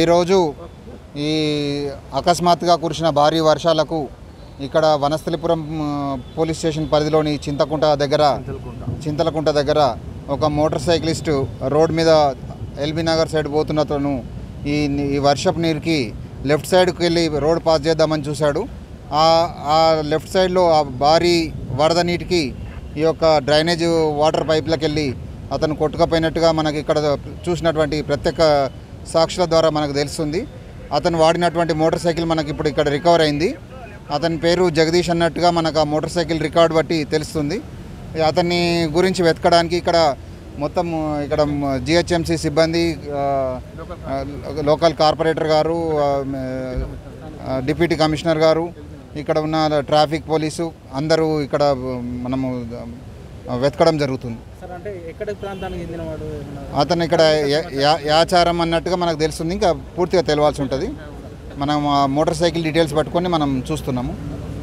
ఈరోజు ఈ అకస్మాత్తుగా కురిసిన భారీ వర్షాలకు ఇక్కడ వనస్థలిపురం పోలీస్ స్టేషన్ పరిధిలోని చింతకుంట దగ్గర చింతలకుంట దగ్గర ఒక మోటార్ సైకిలిస్టు రోడ్ మీద ఎల్బీ నగర్ సైడ్ పోతున్నతను ఈ ఈ వర్షపు నీరుకి లెఫ్ట్ సైడ్కి వెళ్ళి రోడ్ పాస్ చేద్దామని చూశాడు. ఆ ఆ లెఫ్ట్ సైడ్లో ఆ భారీ వరద నీటికి ఈ యొక్క డ్రైనేజ్ వాటర్ పైప్లకు వెళ్ళి అతను కొట్టుకపోయినట్టుగా మనకి ఇక్కడ చూసినటువంటి ప్రత్యేక సాక్షుల ద్వారా మనకు తెలుస్తుంది. అతను వాడినటువంటి మోటార్ సైకిల్ మనకి ఇప్పుడు ఇక్కడ రికవర్ అయింది. అతని పేరు జగదీష్ అన్నట్టుగా మనకు ఆ మోటార్ సైకిల్ రికార్డ్ బట్టి తెలుస్తుంది. అతన్ని గురించి వెతకడానికి ఇక్కడ మొత్తం ఇక్కడ జిహెచ్ఎంసి సిబ్బంది లోకల్ కార్పొరేటర్ గారు డిప్యూటీ కమిషనర్ గారు ఇక్కడ ఉన్న ట్రాఫిక్ పోలీసు అందరూ ఇక్కడ మనము వెతకడం జరుగుతుంది. సార్ అంటే ఎక్కడ ప్రాంతానికి చెందినవాడు ఏమన్నా? అతను ఇక్కడ యాచారం అన్నట్టుగా మనకు తెలుస్తుంది ఇంకా పూర్తిగా తెలవాల్సి ఉంటుంది. మనం ఆ మోటార్ సైకిల్ డీటెయిల్స్ పట్టుకొని మనం చూస్తున్నాము.